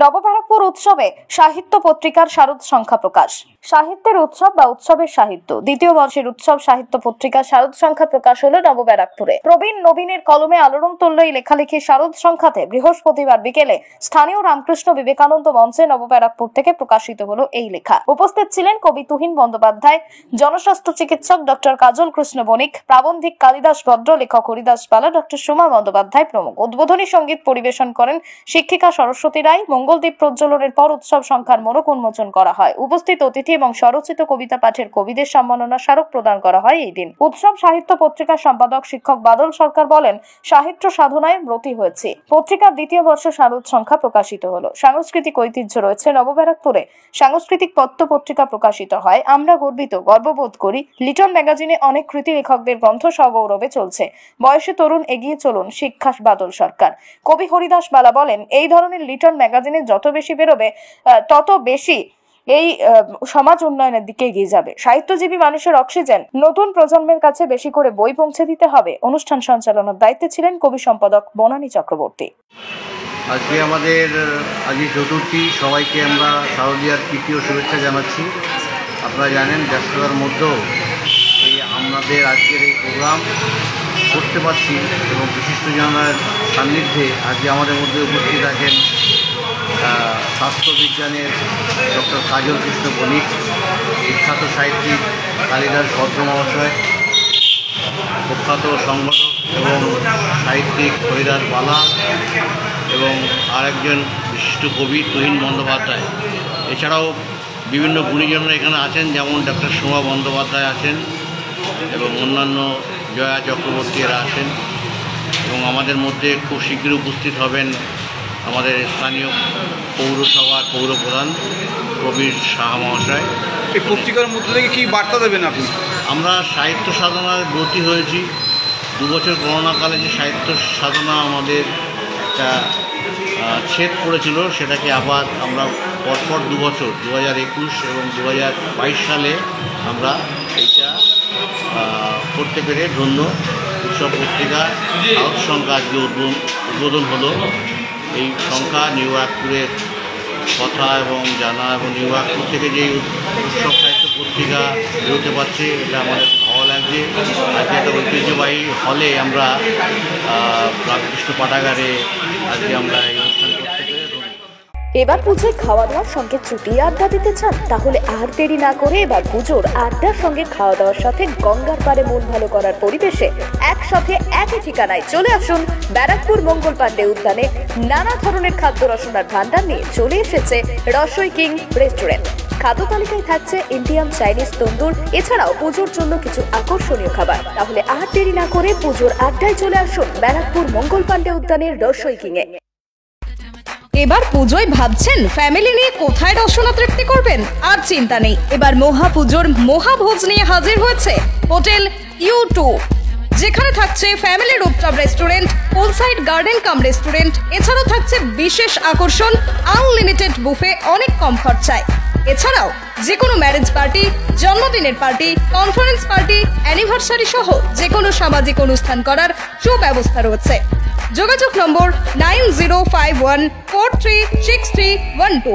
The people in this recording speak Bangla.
নবব্যারাকপুর উৎসবে সাহিত্য পত্রিকার শারদ সংখ্যা প্রকাশ। সাহিত্যের উৎসব বা উৎসবের সাহিত্য। দ্বিতীয় বর্ষের উৎসব সাহিত্য পত্রিকা শারদ সংখ্যা প্রকাশ হলো নবব্যারাকপুরে। প্রবীণ নবীনের কলমে আলোড়ন তুলল এই লেখালেখি শারদ সংখ্যাতে। বৃহস্পতিবার বিকেলে স্থানীয় রামকৃষ্ণ বিবেকানন্দ মঞ্চে নবব্যারাকপুর থেকে প্রকাশিত হলো এই লেখা। উপস্থিত ছিলেন কবি তুহিন বন্দ্যোপাধ্যায়, জনস্বাস্থ্য চিকিৎসক ডক্টর কাজল কৃষ্ণ বণিক, প্রাবন্ধিক কালিদাস ভদ্র, লেখক হরিদাস পালা, ডক্টর সুমা বন্দ্যোপাধ্যায় প্রমুখ। উদ্বোধনী সংগীত পরিবেশন করেন শিক্ষিকা সরস্বতী রায় মঙ্গলদ্বীপ প্রজ্বলনের পর উৎসব সংখ্যার মোড়ক উন্মোচন করা হয়। উপস্থিত অতিথি এবং স্বরচিত কবিতা পাঠের কবিদের সম্মাননা স্মারক প্রদান করা হয় এই দিন। উৎসব সাহিত্য পত্রিকার সম্পাদক শিক্ষক বাদল সরকার বলেন, সাহিত্য সাধনায় ব্রতী হয়েছে। পত্রিকার দ্বিতীয় বর্ষ শারদ সংখ্যা প্রকাশিত হলো। সাংস্কৃতিক ঐতিহ্য রয়েছে নবব্যারাকপুরে। সাংস্কৃতিক পত্র পত্রিকা প্রকাশিত হয়। আমরা গর্বিত, গর্ববোধ করি। লিটন ম্যাগাজিনে অনেক কৃতি লেখকদের গ্রন্থ সগৌরবে চলছে। বয়সে তরুণ এগিয়ে চলুন শিক্ষা বাদল সরকার। কবি হরিদাস বালা বলেন, এই ধরনের লিটন ম্যাগাজিনে যত বেশি বেরোবে তত বেশি এই সমাজ উন্নয়নের দিকে এগিয়ে যাবে। সাহিত্যজীবী মানুষের অক্সিজেন নতুন প্রজন্মের কাছে বেশি করে বই পৌঁছে দিতে হবে। অনুষ্ঠান সঞ্চালনার দায়িত্বে ছিলেন কবি সম্পাদক বনানী চক্রবর্তী। আজকে আমাদের, আজকে চতুর্থী, সবাইকে আমরা শারদীয়ার তৃতীয় শুভেচ্ছা জানাচ্ছি। আপনারা জানেন, ব্যস্ততার মধ্যেও এই আমাদের আজকের এই প্রোগ্রাম করতে পারছি এবং বিশিষ্টজনের সান্নিধ্যে আজকে আমাদের মধ্যে উপস্থিত আছেন স্বাস্থ্যবিজ্ঞানের ডক্টর কাজল কৃষ্ণ বণিক, বিখ্যাত সাহিত্যিক কালিদাস ভদ্র মহাশয় প্রখ্যাত সংগঠক এবং সাহিত্যিক হরিদাস বালা এবং আরেকজন বিশিষ্ট কবি তুহিন বন্দ্যোপাধ্যায়। এছাড়াও বিভিন্ন গুণীজনরা এখানে আছেন, যেমন ডক্টর সোমা বন্দ্যোপাধ্যায় আছেন এবং অন্যান্য জয়া চক্রবর্তী এরা আছেন এবং আমাদের মধ্যে খুব শীঘ্রই উপস্থিত হবেন আমাদের স্থানীয় পৌরসভার পৌরপ্রধান প্রবীর সাহা মহাশয়। এই পত্রিকার মধ্যে থেকে কি বার্তা দেবেন আপনি? আমরা সাহিত্য সাধনায় ব্রতী হয়েছি। দু বছর করোনাকালে যে সাহিত্য সাধনা আমাদের একটা ছেদ পড়েছিল সেটাকে আবার আমরা পরপর দু বছর দু হাজার একুশ এবং দু হাজার বাইশ সালে আমরা এইটা করতে পেরে ধন্য। উৎসব পত্রিকা সংখ্যা আজকে উদ্বোধন উদ্বোধন হলো। এই সংখ্যা নিউ ইয়র্কপুরের কথা এবং জানা এবং নিউ ইয়র্কপুর থেকে যে উৎসব সাহিত্য পত্রিকা বেরোতে পারছে, এটা আমাদের ভালো লাগছে। আজকে একটা ঐতিহ্যবাহী হলে আমরা রামকৃষ্ণ পাঠাগারে আজকে আমরা এই এবার পুজোয় খাওয়া দাওয়ার সঙ্গে চুটিয়ে আড্ডা দিতে চান, তাহলে আর দেরি না করে এবার পুজোর আড্ডার সঙ্গে খাওয়া দাওয়ার সাথে গঙ্গার পাড়ে মন ভালো করার পরিবেশে একসাথে একই ঠিকানায় চলে আসুন ব্যারাকপুর মঙ্গল পাণ্ডে উদ্যানে। নানা ধরনের খাদ্য রসনার ভান্ডার নিয়ে চলে এসেছে রসই কিং রেস্টুরেন্ট। খাদ্য তালিকায় থাকছে ইন্ডিয়ান চাইনিজ তন্দুর, এছাড়াও পুজোর জন্য কিছু আকর্ষণীয় খাবার। তাহলে আর দেরি না করে পুজোর আড্ডায় চলে আসুন ব্যারাকপুর মঙ্গল পাণ্ডে উদ্যানের রসই কিং এ এবার পুজোয় ভাবছেন ফ্যামিলি নিয়ে কোথায় রসনা তৃপ্তি করবেন? আর চিন্তা নেই। এবার মহা পুজোর মহাভোজ নিয়ে হাজির হয়েছে হোটেল ইউ টু, যেখানে থাকছে family rooftop restaurant poolside garden cum restaurant এছাড়াও থাকছে বিশেষ আকর্ষণ আনলিমিটেড বুফে অনেক কম খরচায়। এছাড়াও যে কোনো ম্যারেজ পার্টি জন্মদিনের পার্টি কনফারেন্স পার্টি অ্যানিভার্সারি সহ যে কোনো সামাজিক অনুষ্ঠান করার সুব্যবস্থা রয়েছে। যোগাযোগ নম্বর nine zero five one four three six three one two